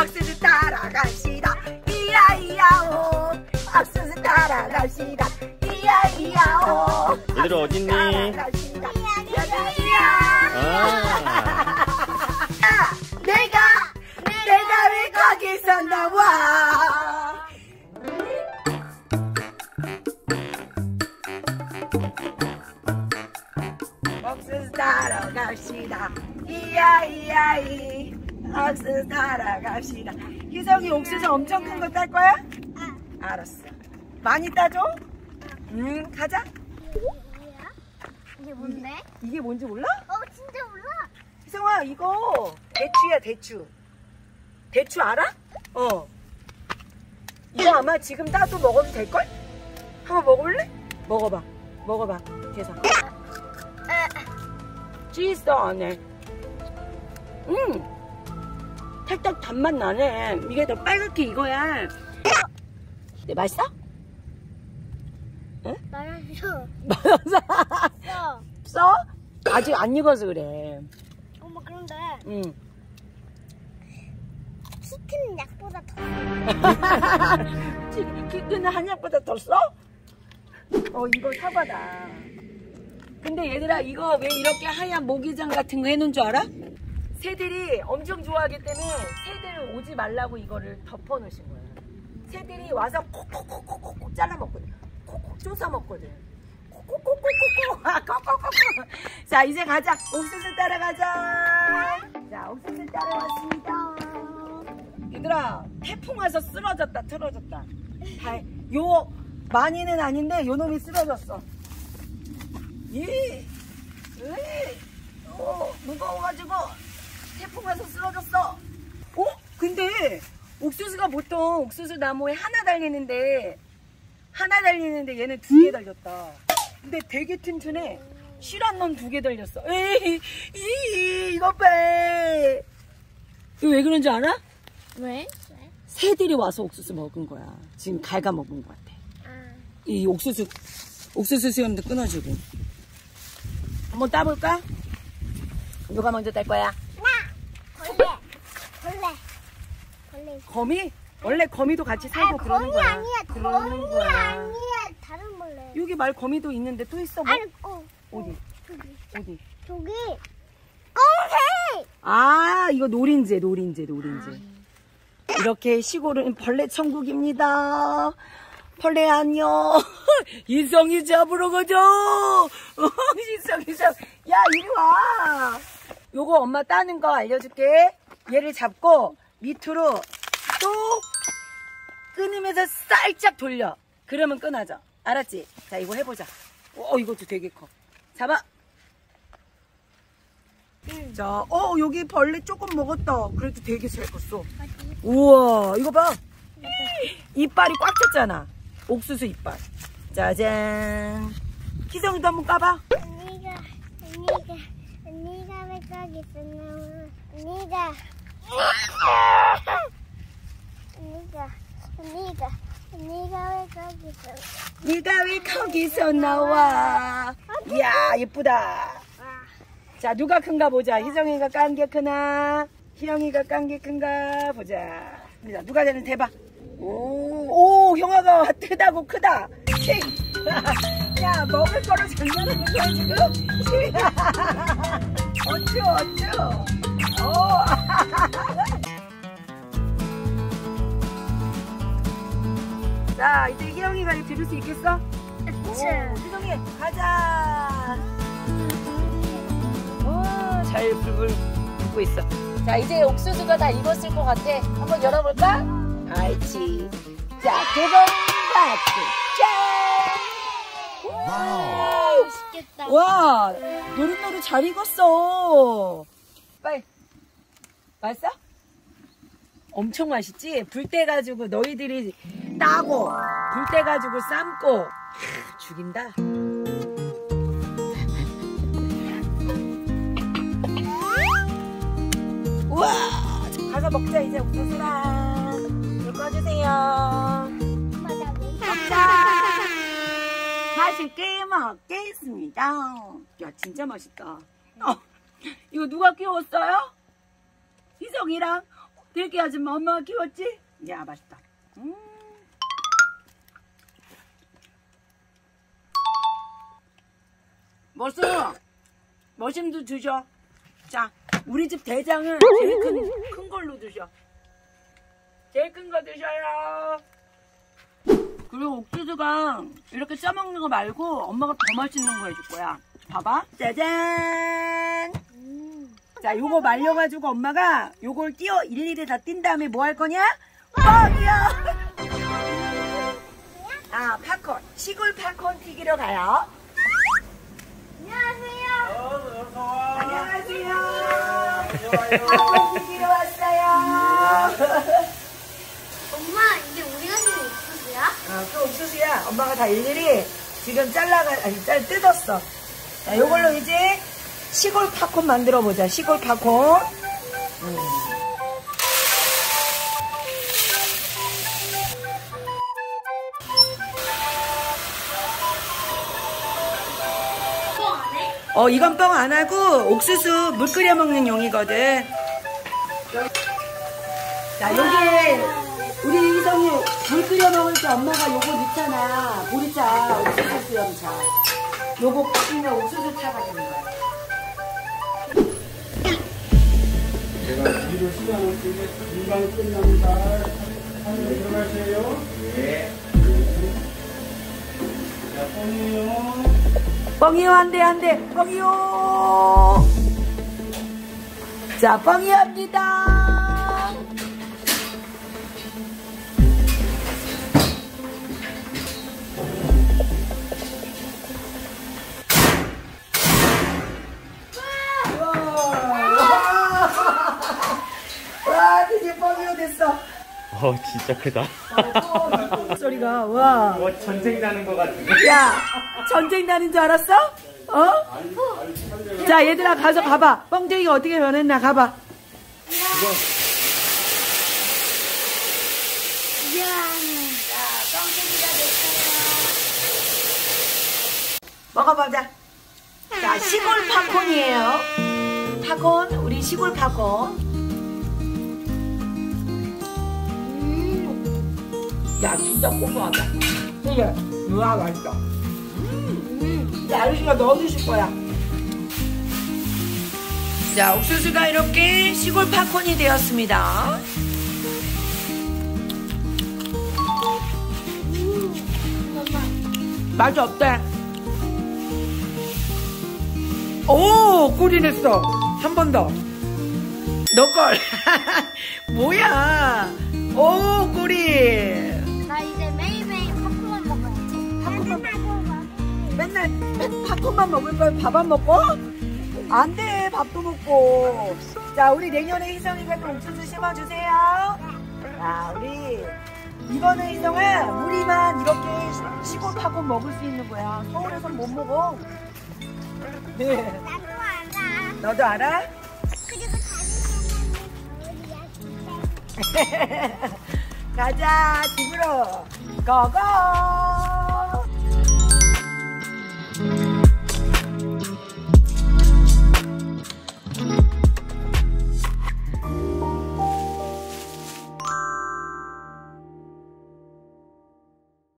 옥수수 따라갑시다. 이야이야오. 옥수수 따라갑시다. 이야이야오. 얘들아 어딨니? 따라갑시다. 이야이야 아. 야, 내가 내가 왜 거기서 나와? 옥수수 따러 갑시다. 이야이야이 옥수수 따러 갑시다 희성이 옥수수 엄청 큰 거 딸 거야? 알았어 많이 따줘? 응 가자 뭐야? 이게 뭔데? 이 게 뭔지 몰라? 어 진짜 몰라. 희성아 이거 대추야 대추 대추 알아? 어 이거 아마 지금 따도 먹어도 될걸? 한번 먹어볼래? 먹어봐 먹어봐 계산 치즈 안에 음 살짝 단맛 나네 이게 더 빨갛게 이거야 네, 맛있어? 말았어. 맛없어 써. 써? 아직 안 익어서 그래 어머 그런데 응 키큰 약보다 더. 지금 키 크는 한약보다 더 써? 어 이거 사과다 근데 얘들아 이거 왜 이렇게 하얀 모기장 같은 거 해놓은 줄 알아? 새들이 엄청 좋아하기 때문에 새들 오지 말라고 이거를 덮어 놓으신 거야 새들이 와서 콕콕콕콕콕 잘라 먹거든 콕콕 쪼사 먹거든. 콕콕콕콕콕 아, 콕콕콕콕 자 이제 가자. 옥수수 따라가자. 자 옥수수 따라왔습니다. 얘들아 태풍 와서 쓰러졌다 틀어졌다. 다, 요 많이는 아닌데 요 놈이 쓰러졌어. 이, 으이, 와서 쓰러졌어 어? 근데 옥수수가 보통 옥수수 나무에 하나 달리는데 하나 달리는데 얘는 두 개 달렸다 근데 되게 튼튼해 실한 놈 두 개 달렸어 에이 이, 이거 봐 이거 왜 그런 줄 알아? 왜? 왜? 새들이 와서 옥수수 먹은 거야. 지금 갉아 먹은 것 같아. 아. 이 옥수수, 옥수수 수염도 끊어주고. 한번 따볼까? 누가 먼저 딸 거야? 나 벌레. 벌레. 벌레. 거미? 원래 거미도 같이 살고 아, 그러는 거미 거야. 아니야. 그러는 거미 거야. 아니야. 다른 벌레. 여기 말 거미도 있는데 또 있어 뭐? 아니, 어, 어 디? 저기. 어디? 저기. 검은색. 아, 이거 노린재, 노린재, 노린재. 이렇게 시골은 벌레 천국입니다. 벌레 안녕. 인성이 잡으러 가자. 인성이 잡. 야, 이리 와. 요거 엄마 따는 거 알려줄게. 얘를 잡고 밑으로 또 끊으면서 살짝 돌려. 그러면 끊어져. 알았지? 자, 이거 해보자. 어, 이것도 되게 커. 잡아. 자, 어, 여기 벌레 조금 먹었다. 그래도 되게 잘 컸어. 우와, 이거 봐. 이빨이 꽉 찼잖아. 옥수수 이빨. 짜잔. 희성이도 한번 까봐. 언니가, 언니가, 언니가 왜 거기 있었나? 언니가. 언니가 왜 거기 있었나? 네가 왜 거기서 나와? 이야, 예쁘다. 자, 누가 큰가 보자. 희정이가 깐 게 크나? 희영이가 깐 게 큰가? 보자. 자, 누가 되는 대봐. 오, 오, 형아가 크다고 크다. 칭. 야, 먹을 거로 장난하는 거야, 지금? 어쭈, 어쭈. 오. 자, 이제 희영이가 이거 들을 수 있겠어? 오, 희정이 가자. 오, 잘 불불 붙고 있어. 자, 이제 옥수수가 다 익었을 것 같아. 한번 열어볼까? 알지. 자, 두번 박수. 짠! 와우. 맛있겠다. 와, 노릇노릇 잘 익었어. 빨리. 맛있어? 엄청 맛있지? 불 때 가지고 너희들이 따고, 불 때 가지고 삶고, 하, 죽인다. 우와! 자, 가서 먹자, 이제 옥수수랑. 불 꺼주세요. 먹자! 맛있게 먹겠습니다. 야, 진짜 맛있다. 어, 이거 누가 키웠어요? 희성이랑 들깨 아줌마 엄마가 키웠지? 야 맛있다. 음. 머슴 머슴도 드셔. 자 우리 집 대장은 제일 큰, 큰 걸로 드셔. 제일 큰 거 드셔요. 그리고 옥수수가 이렇게 써먹는 거 말고 엄마가 더 맛있는 거 해줄 거야. 봐봐. 짜잔. 자, 요거 말려가지고 엄마가 요걸 띄어 일일이 다 띈 다음에 뭐 할 거냐? 뻥이야! 아, 팝콘. 시골 팝콘 튀기러 가요. 안녕하세요. 안녕하세요. 팝콘 튀기러 왔어요. 엄마, 이게 우리가 쓰는 옥수수야? 아, 그 옥수수야. 엄마가 다 일일이 지금 잘라가, 아니, 잘 뜯었어. 자, 요걸로 이제 시골 팝콘 만들어 보자. 시골 팝콘. 음. 어, 이건 뻥 안 하고 옥수수 물 끓여 먹는 용이거든. 자, 여기 우리 이성이 물 끓여 먹을 때 엄마가 요거 넣잖아. 보리차, 옥수수 수염차. 요거 끓이면 옥수수 차가 되는 거야. 제가 뒤로 시간을 쓰게 금방 끝납니다. 한번 들어가세요. 네. 자, 뽕이요. 뻥이요, 한 대, 한 대, 뻥이요. 자, 뻥이 합니다. 와, 드디어 뻥이요 됐어. 어, 진짜 크다. 소리가, 와. 뭐 전쟁 나는 것 같은데. 야, 전쟁 나는 줄 알았어? 어? 자, 얘들아, 가서 가봐. 뻥쟁이가 어떻게 변했나, 가봐. 이야. 먹어보자. 자, 시골 팝콘이에요. 팝콘, 우리 시골 팝콘. 야, 진짜 고소하다. 그래, 우와, 맛있어. 음. 야, 아저씨가 넣어주실 거야. 자, 옥수수가 이렇게 시골 팝콘이 되었습니다. 맛이 어때? 오, 꿀이 냈어. 한 번 더. 너 걸. 뭐야. 오, 맨날 팝콘만 먹을 거야? 밥안 먹고? 안 돼, 밥도 먹고. 자, 우리 내년에 희성이가 또 옥수수 심어주세요. 자, 우리 이번에 희성아, 우리만 이렇게 시- 시골 팝콘 먹을 수 있는 거야. 서울에선 못 먹어. 네. 나도 알아. 너도 알아? 그리고 다른 사람은 우리야. 가자, 집으로. 고고!